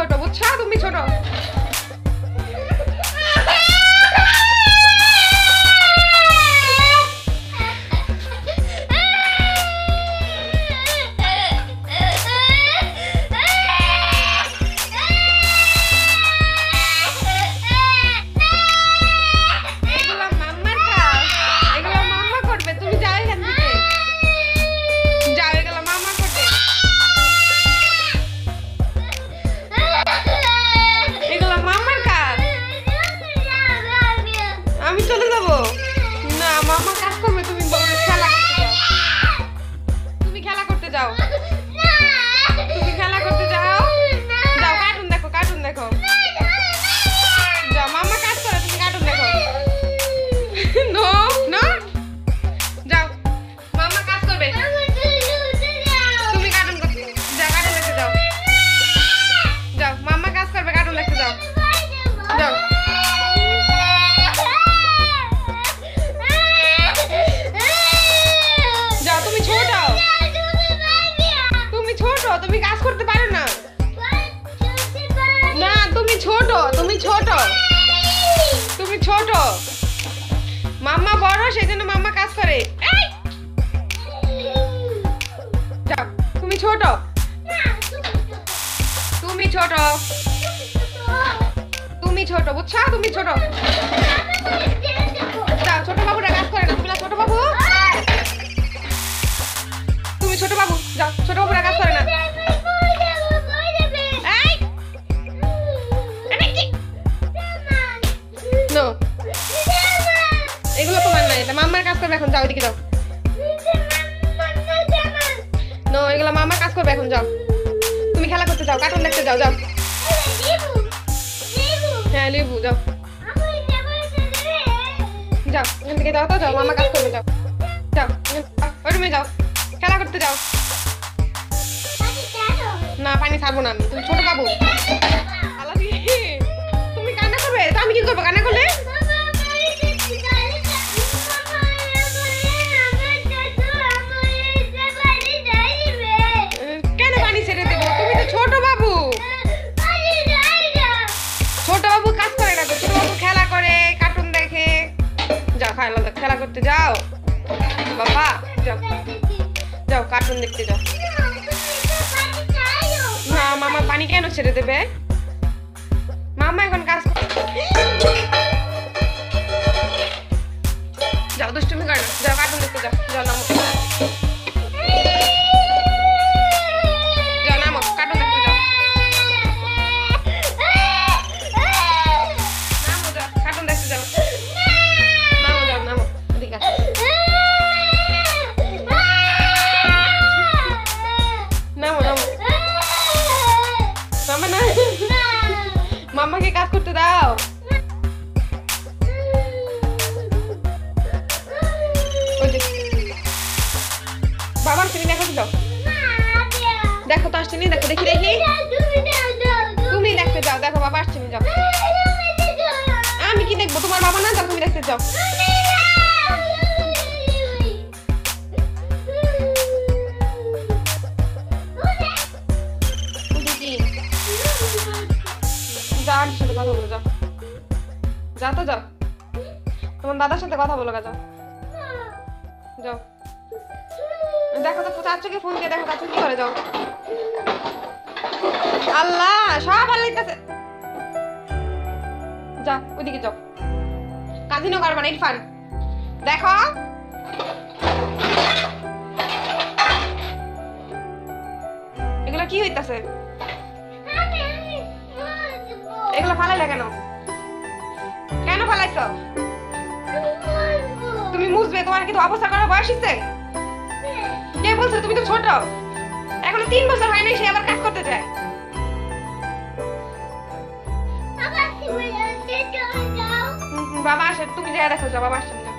ছোট বুঝছ? তুমি ছোট। তুমি কাজ করতে পারো না। না, তুমি ছোট তুমি ছোট। তুমি ছোট। মাম্মা বড় সেই জন্য মাম্মা কাজ করে! তুমি ছোট। তুমি ছোট। তুমি ছোট, বুঝছ? তুমি ছোট। ছোট বাবুরা কাজ করে না ছোট বাবু। নো এগুলো মাম্মার কাজ করবে এখন, যাও। তুমি খেলা করতে যাও কার্টুন দেখতে যাও যাও। হ্যাঁ লেবু, যাও। যাও, এখান থেকে যাও তো, যাও, মামা কাজ করবে, যাও। যাও ওই রুমে যাও। খেলা করতে যাও। না, পানি ছাড়বো না আমি, তুমি ছোট বাবু। তুমি কান্না করবে? তো আমি কি করব? কান্না কার্টুন দেখতে যাও। না মামা পানি কেন ছেড়ে দেবে? মামা এখন কাজ যাও দুষ্টুমি করে। যাও দেখতে যাও। যাও মাম্মাকে কাজ করতে দাও। বাবার শ্রেণি দেখো যাও দেখো তো আসছে দেখো, দেখি দেখি। তুমি দেখতে যাও, দেখো, বাবা, আসছে যাও। আমি কি দেখব? তোমার বাবা না যাও তুমি দেখতে যাও। আন্টির সাথে কথা বলো যাও যাও তো যাও তোমার দাদার সাথে কথা বলো যাও যাও। দেখো তো চাচুকে ফোন দিয়ে দেখো চাচু কি করে যাও। আল্লাহ, সব ভালো লাগতেছে যা, ওইদিকে যাও। কাজিনও করবা না ইরফান। দেখো। এগুলো কি হইতাছে? এগুলো ফালাইলা কেন? কেন ফালাইছো? তুমি মুছবে, তোমার কিন্তু অবস্থা করার বয়স হচ্ছে কে বলছো? তুমি তো ছোট। এখনও তিন বছর হয় নাই সে আবার কাজ করতে চায় বাবা আসে তুমি যা দেখো বাবা আসছে যাও।